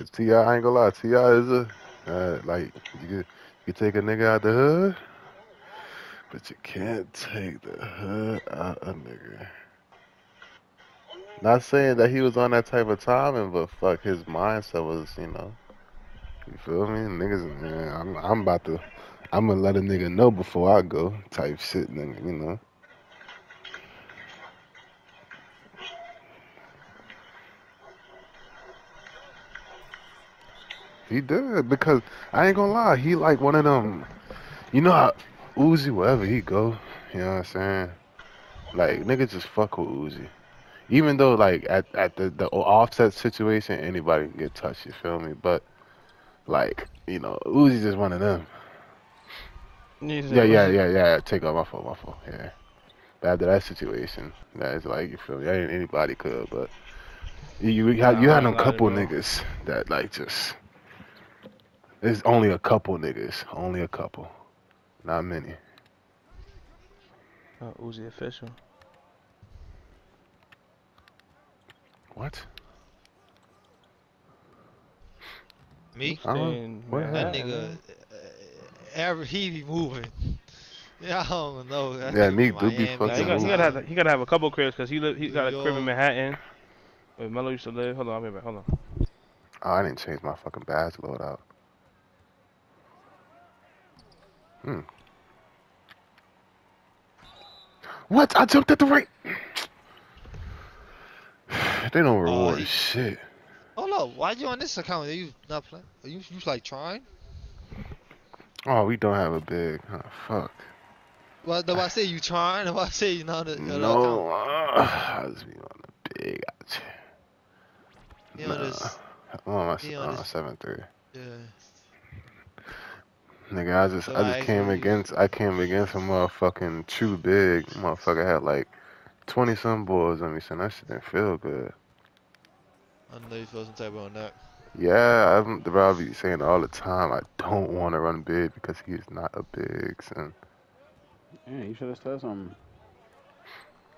Cause Ti, I ain't gonna lie, Ti is a uh, like you you take a nigga out the hood, but you can't take the hood out a nigga. Not saying that he was on that type of timing, but fuck, his mindset was, you know, you feel me? Niggas, man, I'm, I'm about to, I'm gonna let a nigga know before I go, type shit, nigga, you know. He did because I ain't gonna lie, he like one of them. You know how Uzi wherever he go, you know what I'm saying? Like niggas just fuck with Uzi. Even though like at at the the offset situation, anybody can get touched. You feel me? But like you know, Uzi just one of them. You Yeah, yeah, yeah, yeah. Take off my fault, my fault. Yeah. After that situation, that's like you feel me. Ain't anybody could, but you you had you had gonna lie to couple niggas that like just. It's only a couple niggas. Only a couple. Not many. Uh, Uzi official. What? Me? I don't. Saying What That nigga, man. uh, ever he be moving. Yeah, I don't know. That Yeah, nigga be Neek in do be Miami Nah, he fucking got he moving. gotta have he gotta have a couple cribs because he live he New got a crib in Manhattan where Melo used to live. Hold on, I'll be back. Hold on. Oh, I didn't change my fucking badge load out. Hmm. What? I jumped at the right. They don't reward he- shit. Hold up, why you on this account? Are you not playing? Are you you like trying? Oh, we don't have a big. Oh, fuck. Well, do I say you trying? Do I say you not a, no. No. Uh, I was be on a big. out He on this. I'm on my on this- seven three. Yeah. Nigga, I just So I just I came agree. against I came against a motherfucking true big motherfucker had like twenty some boys on me, so that shit didn't feel good. I know you feel some type of on that. Yeah, I'm the Rob be saying all the time. I don't want to run big because he's not a big son. Yeah, you should have said something.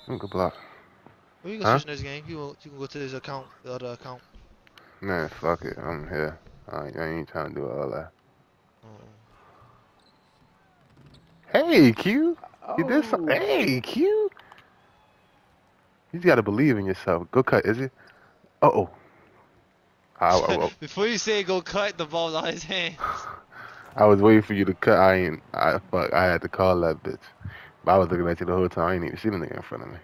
Good block, Well, you can Huh? switch next game. You can, you can go to this account, the other account. man. Fuck it, I'm here. I ain't, I ain't trying to do all that. Oh. Hey Q, Oh, you did something. Hey Q, you just gotta believe in yourself. Go cut, is it? Uh oh. I, I, Before you say go cut, the ball's out his hand. I was waiting for you to cut. I ain't. I fuck. I had to call that bitch. But I was looking at you the whole time. I ain't even see the nigga in front of me.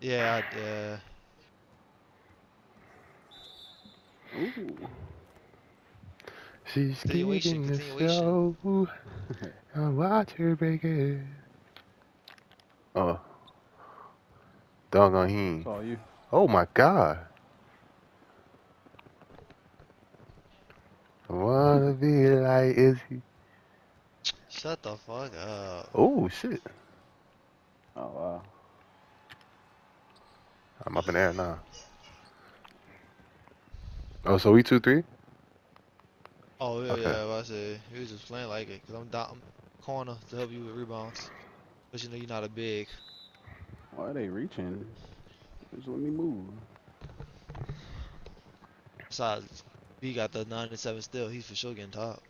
Yeah, I, yeah. Ooh. She's Continuation, giving the continuation. show. I watch her break it. Oh. Doggone he. Saw you. Oh my god. I wanna be like Izzy. Shut the fuck up. Oh shit. Oh wow. I'm up in the air now. Oh, so we two three? Oh yeah, Okay. yeah. I said, he was just playing like it, cause I'm down corner to help you with rebounds. But you know you're not a big. Why are they reaching? Just let me move. Besides, B got the 97 still. He's for sure getting top.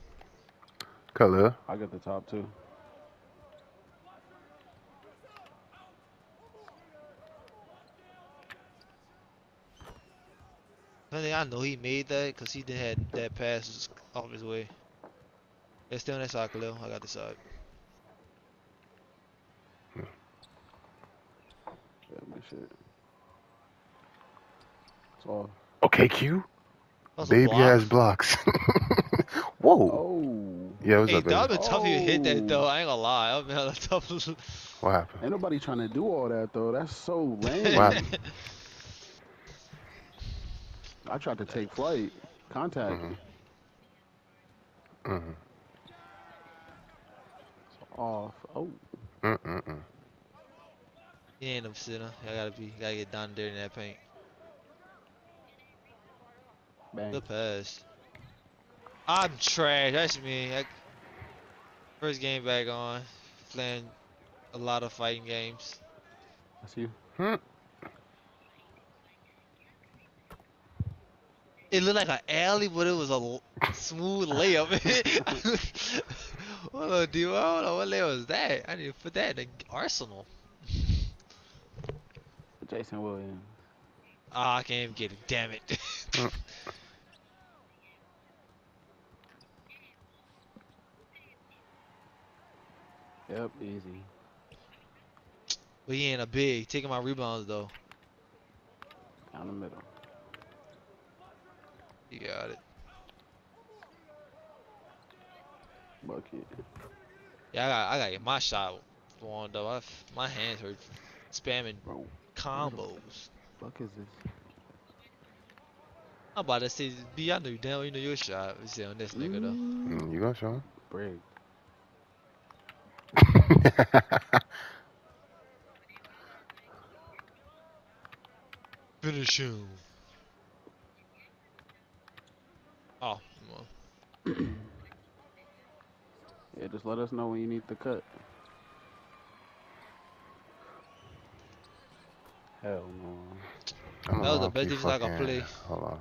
Color. I got the top two. I think I know he made that, cause he didn't had that pass just off his way. It's still on that side, Khalil. I got the side. Yeah, good shit. It's all. Okay, Q. That was a Baby block. ass blocks. Whoa. Oh. Yeah, what's Hey, up, that baby? would been tough if you hit that Oh. though. I ain't gonna lie. That would been hella tough. What happened? Ain't nobody trying to do all that though. That's so lame. What happened? I tried to take flight. Contact. Mhm. Mm-hmm. Off. Oh. Mm-mm-mm. he ain't no sinner. I gotta be. Gotta get down there in that paint. Bang. Good pass. I'm trash. That's me. I, first game back on. Playing a lot of fighting games. That's you. Hmm. It looked like an alley, but it was a smooth layup. Hold on, dude. I don't know what layup was that. I need to put that in the arsenal. Jason Williams. Ah, I can't even get it. Damn it. Mm. Yep, easy. but he ain't a big. Taking my rebounds though. Down the middle. You got it. Bucket. Yeah, I got. I got to get my shot on though. I f my hands hurt spamming Bro, combos. fuck is this? I'm about to say, B, I know you damn you know your shot. We see on this nigga though. Mm, you gonna show him? Break. Finish him. Oh, well, Yeah, just let us know when you need the cut. Hell no. I don't That was the best keep defense I could play. Hold on.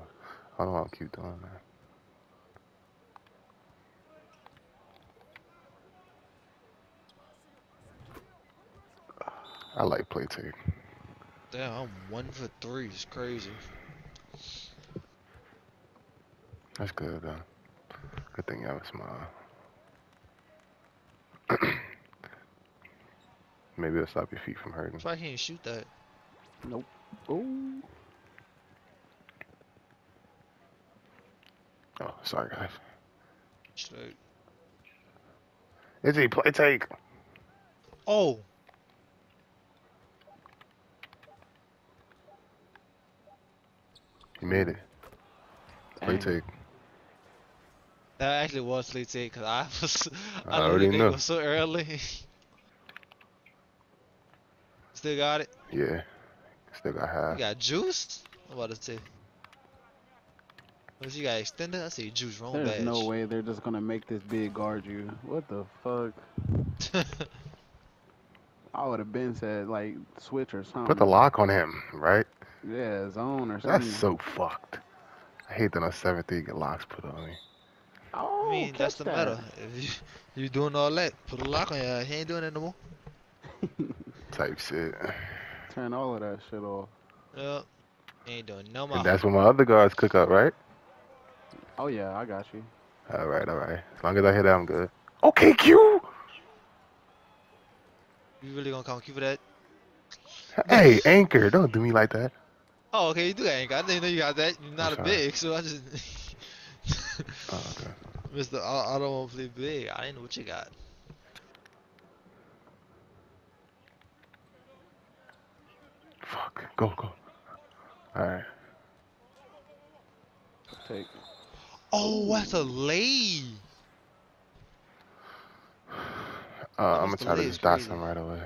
I don't want to keep doing that. I like play take. damn, I'm one for three. It's crazy. That's good though. Good thing you have a Maybe it'll stop your feet from hurting. That's why I can't shoot that. Nope. Ooh. Oh, sorry guys. Straight. Izzy, play take. Oh, You made it. Play Dang. take. that actually was late take because I was. I I, knew already the game know. was so early. Still got it. Yeah. Still got You got juice. I'm about to say. What you got extended? I see juice wrong There's badge. no way they're just gonna make this big guard you. What the fuck? I would have been said like switch or something. Put the lock on him, right? Yeah, zone or something. That's so fucked. I hate that on seventh you get locks put on me. Oh, I mean, that's the that. matter. If you, you doing all that, put a lock on your He ain't doing it no more. Type shit. Turn all of that shit off. Yep. Ain't doing no more. And that's when my other guards cook up, right? Oh yeah, I got you. Alright, alright. As long as I hit that, I'm good. Okay, Q! You really gonna come keep for that? Hey, Anchor, don't do me like that. Oh, okay, you do that. I didn't know you got that. You're not a sorry. big, so I just. Oh, okay. Mister, I, I don't want to play big. I didn't know what you got. Fuck. Go, go. Alright. Take. Oh, that's a lay. Uh, I'm gonna try to just is dot crazy. right away.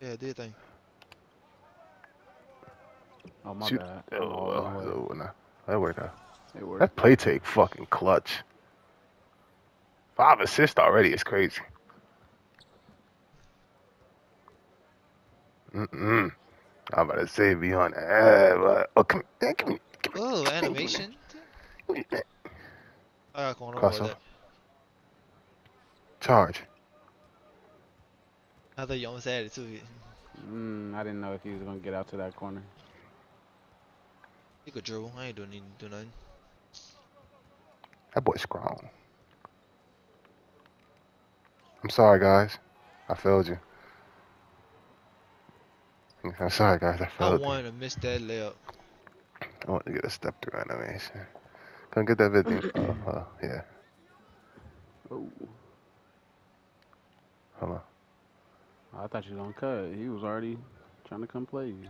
Yeah, do your thing. Oh my Shoot. bad. Oh, Oh, well, no oh, no. That worked out. It worked. That play take fucking clutch. Five assists already is crazy. Mm-mm. I'm about to say beyond that, but oh, come, come, here, come, here, Oh, come animation. come here. I got going over off. Charge. I thought you almost had it too. Mm, I didn't know if he was gonna get out to that corner. You could dribble. I ain't doing need to do nothing. That boy's strong. I'm sorry, guys. I failed you. I'm sorry, guys. I I failed you. wanted to miss that layup. I want to get a step through animation. Come get that video. oh, uh, yeah. Oh, Hold on. I thought you was gonna cut. He was already trying to come play you.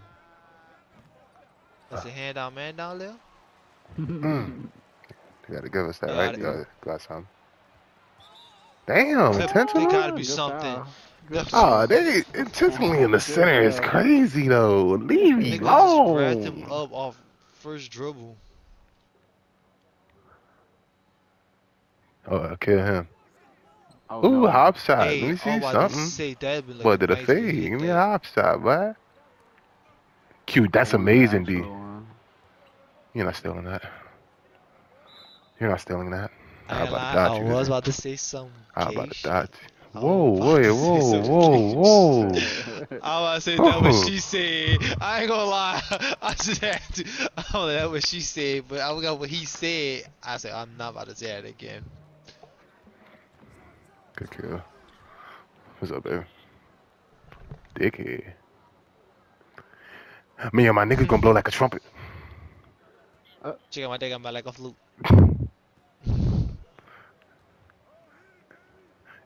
That's a hand down, man down there. Mm. You gotta give us that, Yeah, right? I- You gotta, got something. Damn, Clip- intentional? it gotta be something. foul. Good Oh, they intentionally in the center is crazy though. Leave me Nigga just grabbed him alone. up off first dribble. Oh, I'll kill him. Oh, Ooh, no. hop shot. hey, Let me see about something. say that like What did a nice if you fade? Give me a hop shot, boy. Cute, that's Oh, amazing, D. natural one. You're not stealing that. You're not stealing that. I, How ain't about lie, that, I you was nigga? about to say something. How gay about shit. that? I Whoa, was wait, to say whoa, some whoa, gay whoa. I was say that what Oh. she said. I ain't gonna lie. I just had to. I don't know that what she said, but I got what he said. I said I'm not about to say that again. Good girl. What's up, baby? Dickhead. Me and my nigga gonna blow like a trumpet. Uh. Check out my dick. I'm like a flute.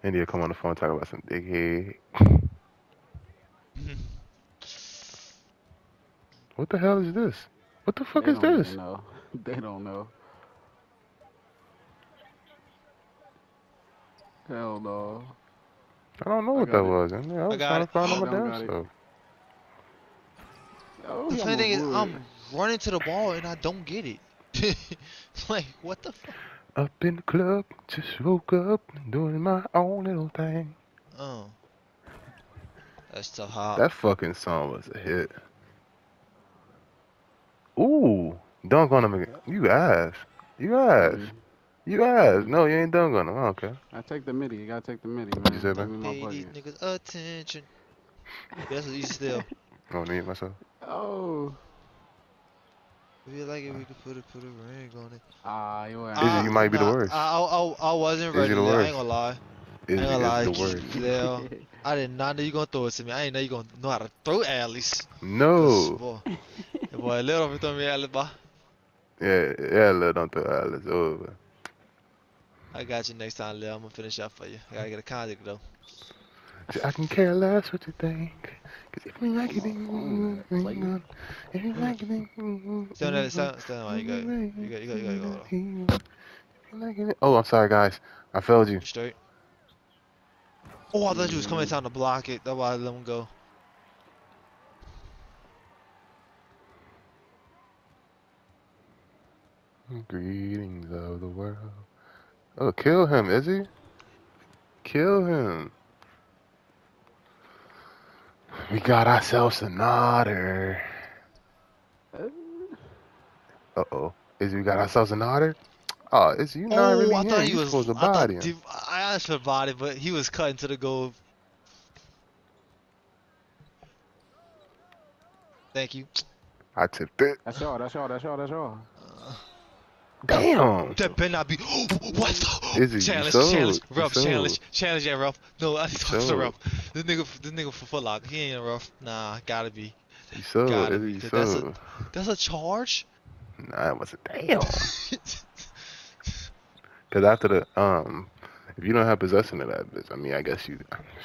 India come on the phone talk about some dickhead. What the hell is this? What the fuck They is don't this? even know. They don't know. Hell no. I don't know I what that it. was. I, mean, I was got trying it. to find I out my don't damn got it. self. Oh, The yeah, funny thing is, I'ma I'm do it. running to the ball and I don't get it. like what the fuck? Up in the club, just woke up, doing my own little thing. Oh, that's tough. hot. That fucking song was a hit. Ooh, dunk on him again. You ass. You ass. Mm. You ass. No, you ain't dunk on him. Okay. I take the midi. You gotta take the midi, man. you say, Give man? me my Pay these niggas attention. That's what you still. I want to eat myself. Oh. If you like it, we could put a put a ring on it. Ah, you were. Izzy, you might be the worst. I, I, I, I wasn't Izzy ready. the Lil, I worst. ain't gonna lie. Izzy I ain't gonna lie. is the worst. Lil, I did not know you gonna throw it to me. I didn't know you gonna know how to throw alleys. No. Boy, boy, little bit throw me alley, boy. Yeah, yeah, Lil, don't throw Alice over. I got you next time, Lil. I'm gonna finish up for you. I gotta get a contact though. I can care less what you think. Cause if you like it, then play it. if you like it, then Stand there, stand, stand there. You you you you got, you got. If you like it- Oh, I'm sorry, guys. I failed you. You straight. Oh, I thought you was coming down to block it. That's why I let him go. Greetings of the world. Oh, kill him, is he? Kill him. We got ourselves an otter. Uh oh. Is we got ourselves an otter? Oh, is you not oh, really I him? thought he you was. supposed to I thought body him. Div- I asked for body, but he was cutting to the goal. Thank you. I tipped it. That's y'all. That's y'all. That's y'all. That's y'all. Damn. That better not be. what? The? Izzy, you challenge, sold. challenge, rough, challenge, challenge that rough. No, I need to talk to rough. This nigga, this nigga for Foot Locker, he ain't a rough. Nah, gotta be. You sold. Gotta Izzy, be, 'cause that's a- That's a charge. Nah, it wasn't. Damn. Because after the um, if you don't have possession of that bitch, I mean, I guess you.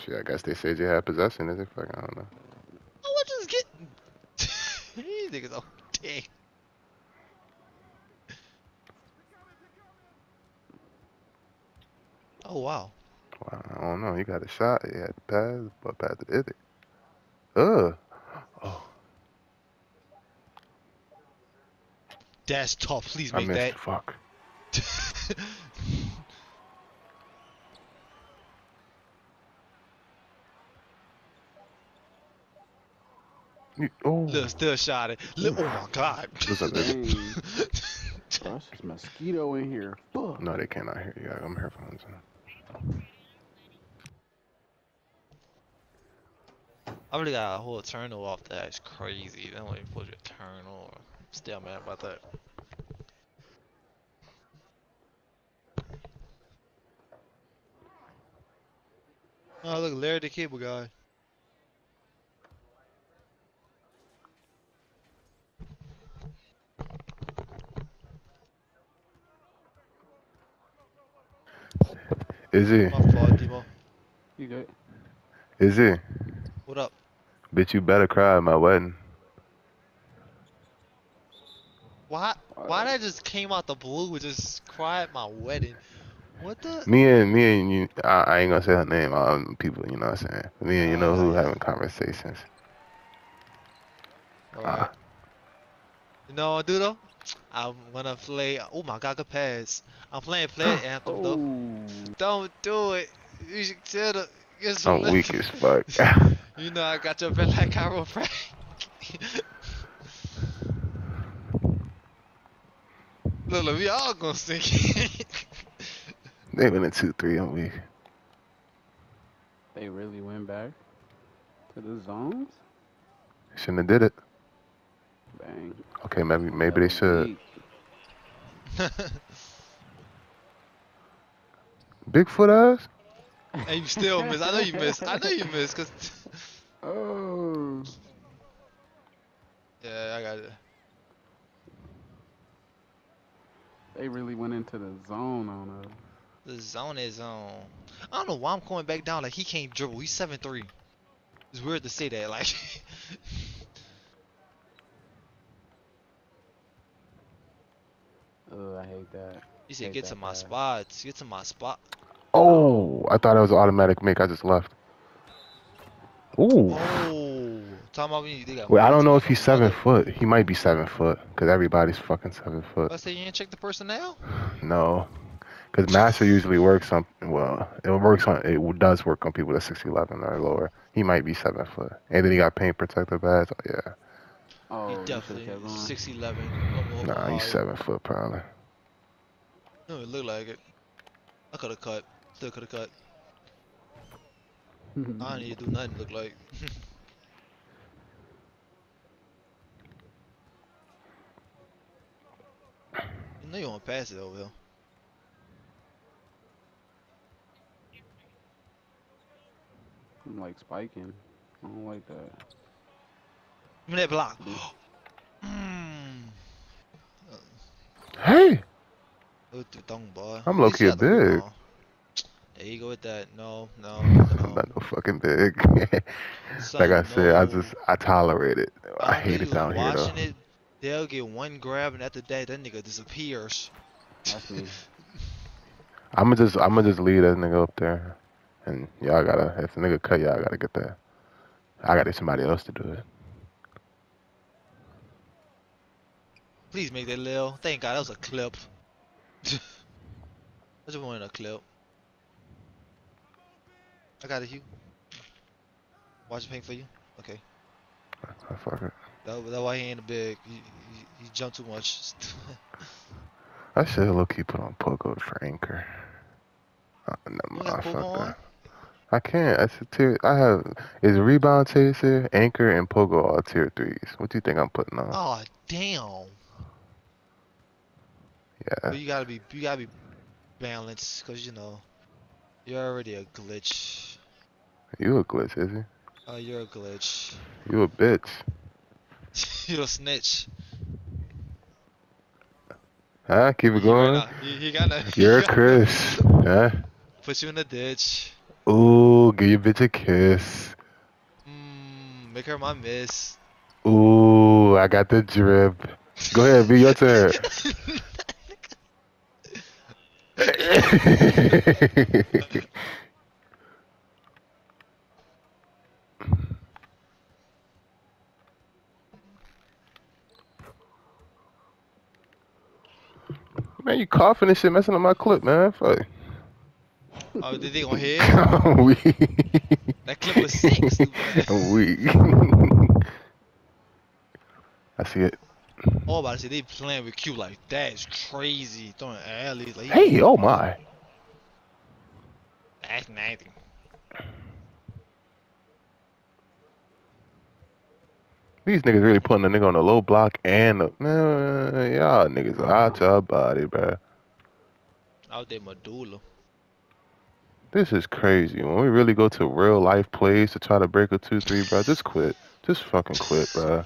Shit, I guess they said you had possession. Is it? Fuck, I don't know. Oh, I just get. These niggas all dick. Oh wow. Wow, I don't know. He got a shot. He had to pass, but passed it. Is it? Ugh. Oh, That's tough. Please I make missed. that. it. Fuck. You, oh. Look, still shot it. Look, oh my god. What's up, baby? There's a mosquito in here. Fuck. No, they cannot hear you. I got them headphones on. I really got a whole turnover off that. It's crazy. Supposed to be a turnover. Still mad about that. Oh, look, Larry the Cable Guy. Is he? My fault, Demo. You good? Is he? What up? Bitch, you better cry at my wedding. Why? Why that just came out the blue and just cry at my wedding? What the? Me and me and you. I, I ain't gonna say her name. All people, you know what I'm saying. Me and you know who Alright. having conversations. Alright. Ah. You know what, Dudo? I'm gonna play. Oh my god, good pass. I'm playing play anthem though. Oh. Don't do it. You should tell the. Get some I'm weak as fuck. You know I got your back like chiropractic. look, look, we all gonna sink. They went in two three on me. They really went back to the zones. Shouldn't have did it. Bang. Okay, maybe maybe they should. Bigfoot ass. and you still miss. I know you miss. I know you miss, cause Oh. yeah, I got it. They really went into the zone on us. The zone is on. I don't know why I'm going back down. Like he can't dribble. He's seven three. It's weird to say that. Like Oh, I hate that. he said, "Get that to my pass. spots. Get to my spot." Oh, I thought that was an automatic make. I just left. Ooh. Oh, talking about me. They got Wait, I don't know if he's seven other- foot. He might be seven foot, cause everybody's fucking seven foot. I say you didn't check the personnel. No, cause master usually works on. Well, it works on. It does work on people that's six eleven or lower. He might be seven foot, and then he got paint protector badge. Oh, yeah, Oh, he you definitely kept going. six eleven. nah, he's seven foot probably. No, it looked like it. I could have cut. Still could have cut. I don't need to do nothing. Look like. you know you want to pass it over here. I'm like spiking. I don't like that. Give me that block. mm. Hey, Go through thong, boy. I'm At low-key a got big. There you go with that. No, no, I'm not no fucking big. Like I said, I just I tolerate it. I I'm hate it really down here though. it. They'll get one grab, and after that, that nigga disappears. I'ma just I'ma just leave that nigga up there, and y'all gotta if the nigga cut y'all gotta get that. I gotta get somebody else to do it. Please make that Lil. Thank God that was a clip. I just wanted a clip. I got it, Hugh. Watch paint for you. Okay. Oh, fuck it. That, that why he ain't a big. He, he, he jumped too much. I should low key put on Pogo for anchor. Uh, never You mind, got fuck on? I can't. That's a tier. I have is rebound chaser, anchor, and Pogo all tier threes. What do you think I'm putting on? oh damn. Yeah. But you gotta be you gotta be balanced, cause you know you're already a glitch. You a glitch, is he? Oh, you're a glitch. You a bitch. you're a snitch. Huh? Keep it You going. You, you gotta. You're you gotta Chris. Huh? Put you in the ditch. Ooh, give your bitch a kiss. Mm, make her my miss. Ooh, I got the drip. Go ahead, be your turn. man, you coughing and shit, messing up my clip, man. Fuck. oh, did they gonna hit? I'm weak. That clip was sick, stupid. I'm weak. I see it. Oh, about to say they playing with Q like that is crazy. Throwing alleys like. Hey, oh my. That's nasty. These niggas really putting a nigga on a low block and a, man, y'all niggas out your body, bruh. Out there, medulla. This is crazy. When we really go to real life plays to try to break a 2 3, bro, just quit. Just fucking quit, bro.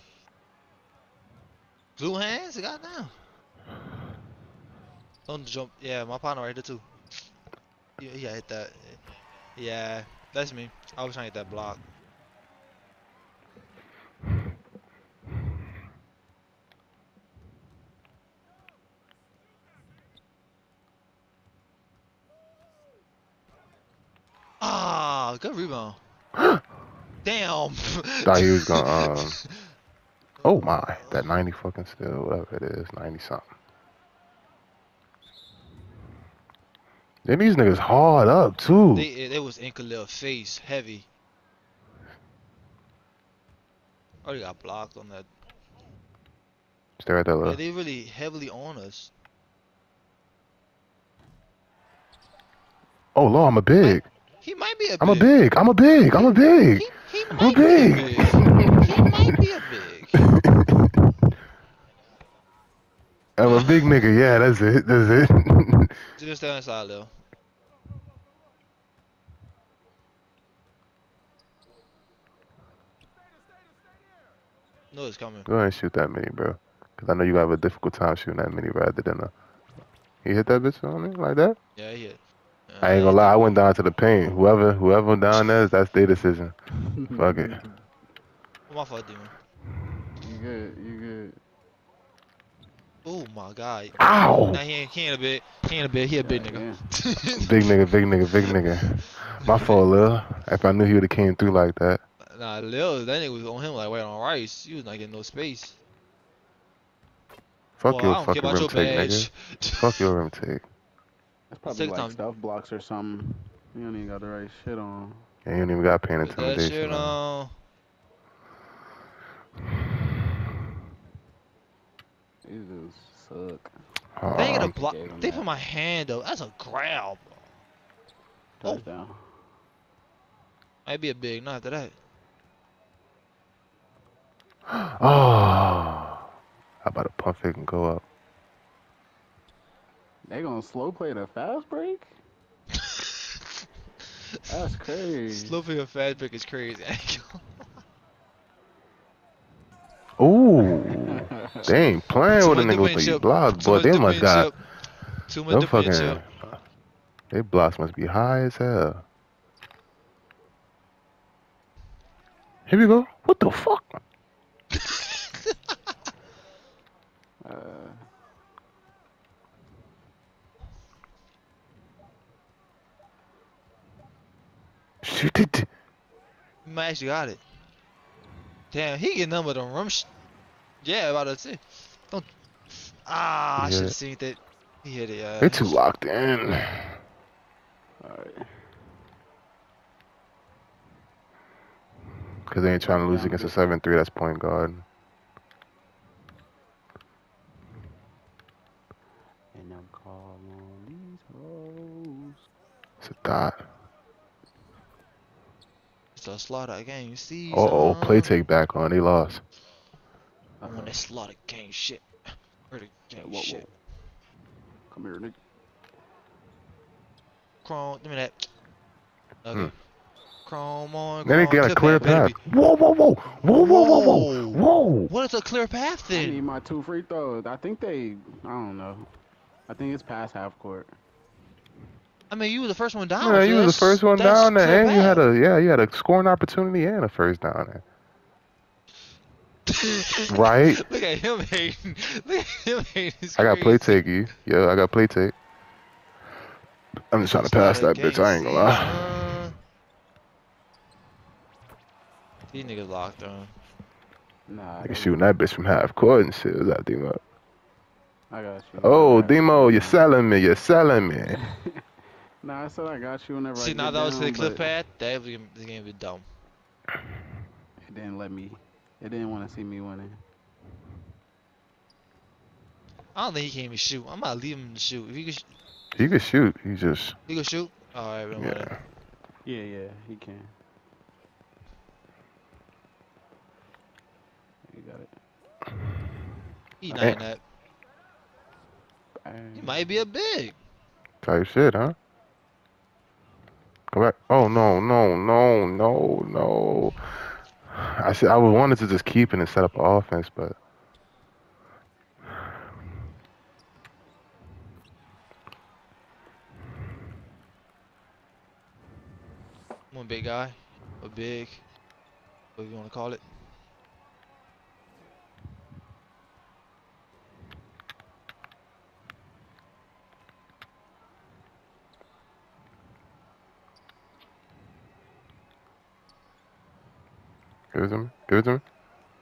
Blue hands, goddamn. Don't jump. Yeah, my partner right there too. Yeah, yeah, hit that. Yeah, that's me. I was trying to hit that block. Ah, good rebound. Damn. Thought he was gonna, um, Oh my, that 90 fucking still, whatever it is, 90 something. Then these niggas hard up too. They, eh, they was in face, heavy. Oh, they got blocked on that. Stare at that low. Yeah, they really heavily on us. Oh, Lord, I'm a big. He might be a big. I'm a big. I'm a big. I'm a big. He, he I'm a big. big. he might be I'm a big nigga. Yeah, that's it. That's it. Just stay inside, Lil. No, it's coming. Go ahead and shoot that mini, bro. Cause I know you have a difficult time shooting that mini rather than a. You hit that bitch on it like that? Yeah, he hit. I ain't gonna lie. I went down to the paint. Whoever, whoever down there, that's their decision. Fuck it. My fault, Demon. You good? You good? Oh my god. Ow! Nah, he ain't, he ain't a big. He ain't a big. He a big Yeah, nigga. Big nigga, big nigga, big nigga. My fault, Lil. If I knew he would've came through like that. Nah, Lil, that nigga was on him like wait on rice. He was not getting no space. Fuck Well, your I don't fucking rim your take, badge. nigga. Fuck your rim take. That's probably Second like time. stealth blocks or something. You don't even got the right shit on. And you ain't even got pain Put that intimidation. shit on. on. These suck. Oh, They ain't gonna block. They put my hand up. That's a grab. Oh. Touchdown. Might be a big. Not after that. Oh. How about a puff it and go up? They gonna slow play the fast break? That's crazy. Slow play your fast break is crazy. Ooh. They ain't playing with a nigga with these blocks, boy. They must got. Too much them fucking. They blocks must be high as hell. Here we go. What the fuck? Uh, Shoot it. You might actually got it. Damn, he get number them rum. Sh- yeah, about to say. Don't. Ah, I should have seen that. He hit it. Yeah. They too locked in. alright. Cause they ain't trying to lose against a seven three. That's point guard. And I'm calling these hoes. It's a dot. It's a slaughter game. See. Uh oh, play take back on. They lost. I'm on that slaughter game shit. Where the Yeah, game whoa, shit? whoa. Come here, nigga. Chrome, give me that. Okay. Hmm. Chrome on. Then they chrome, got a clear path. Whoa, whoa, whoa, whoa, whoa, whoa, whoa, Whoa. What is a clear path then? I need my two free throws. I think they. I don't know. I think it's past half court. I mean, you were the first one down. Yeah, you were the first one down there, and you had a yeah, you had a scoring opportunity and a first down there. Right? Look at him hating. Look at him hating. I got play crazy. take you. Yeah, I got play take. I'm just trying to pass that bitch. I ain't gonna lie. These niggas locked on. Nah. I Nigga got shooting that bitch from half court and shit. What's that Demo? I got you. Oh, Demo, you. you're selling me. You're selling me. Nah, I said I got you whenever I See, get now that was down, the cliff but pad. That was gonna be dumb. It didn't let me. It didn't want to see me winning. I don't think he can even shoot. I'm about to leave him to shoot. If he can, sh- He could shoot. He just he can shoot. All right, then whatever. yeah. Yeah, yeah, he can. You got it. He not in that. He might be a big. Type shit, huh? Come back. Oh no, no, no, no, no. I said I wanted to just keep it and set up offense, but One big guy, a big, what you want to call it? Give it to me. Give it to me.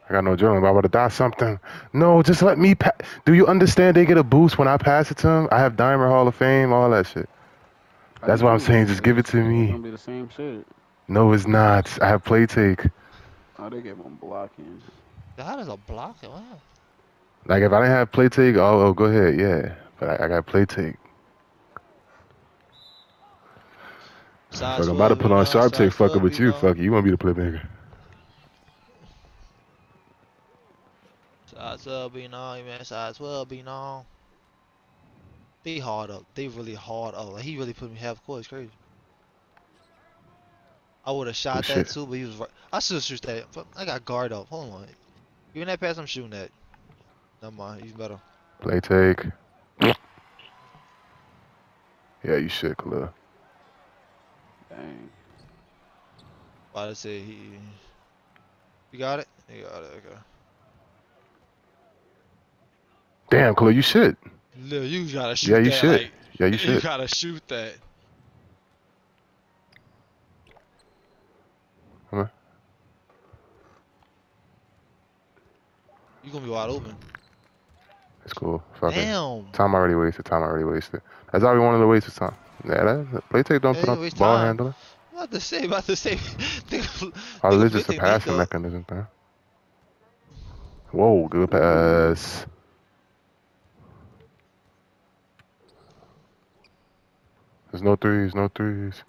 I got no adrenaline, but I'm about to die something. No, just let me pa- Do you understand they get a boost when I pass it to them? I have Diamond Hall of Fame, all that shit. That's do what I'm saying, just give it to It's me. gonna be the same shit. No, it's not. I have play take. Oh, they gave him blocking. That is a block. Wow. Like if I didn't have play take, oh, oh go ahead, yeah. But I, I got play take. Size Fuck, I'm about to put on be Sharp known, Tape size fucking with you. known. Fuck it. You want to be the playmaker. Size 12 be known, man. Size 12 be known. They hard up. They really hard up. Like, he really put me half court. It's crazy. I would have oh, shot that shit. too, but he was right. I should shoot that. Fuck, I got guard up. Hold on. Even that pass, I'm shooting that. Never mind. He's better. Play take. Yeah, you should, Khalil. Dang. About to say he. You got it. You got it. Okay. Damn, Khalil, you should. Lil, you gotta shoot Yeah, you that. should. like, Yeah, you should. you gotta shoot that. Come on. You gonna be wide open. It's cool. Fuck it. Damn. Time already wasted. Time already wasted. That's all we wanted the waste is time. Yeah, that play take don't put up ball time. handling. About to say, about to say. It's just a passing mechanism thing. Whoa, good pass. There's no threes, no threes.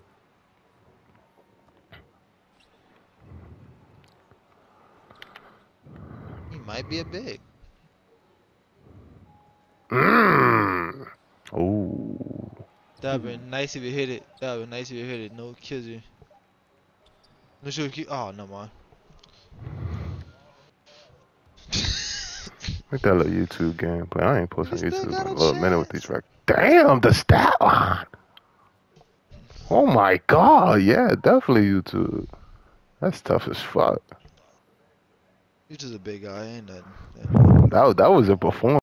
He might be a big. Mmm. Oh. That'd been nice if you hit it. That'd been nice if you hit it. No kizzy. No sure. Oh no man. Make that little YouTube game gameplay. I ain't posting YouTube in a a little minute with these records. Damn, the stat line. Oh my god, yeah, definitely YouTube. That's tough as fuck. You just a big guy, ain't nothing. That that was a performance.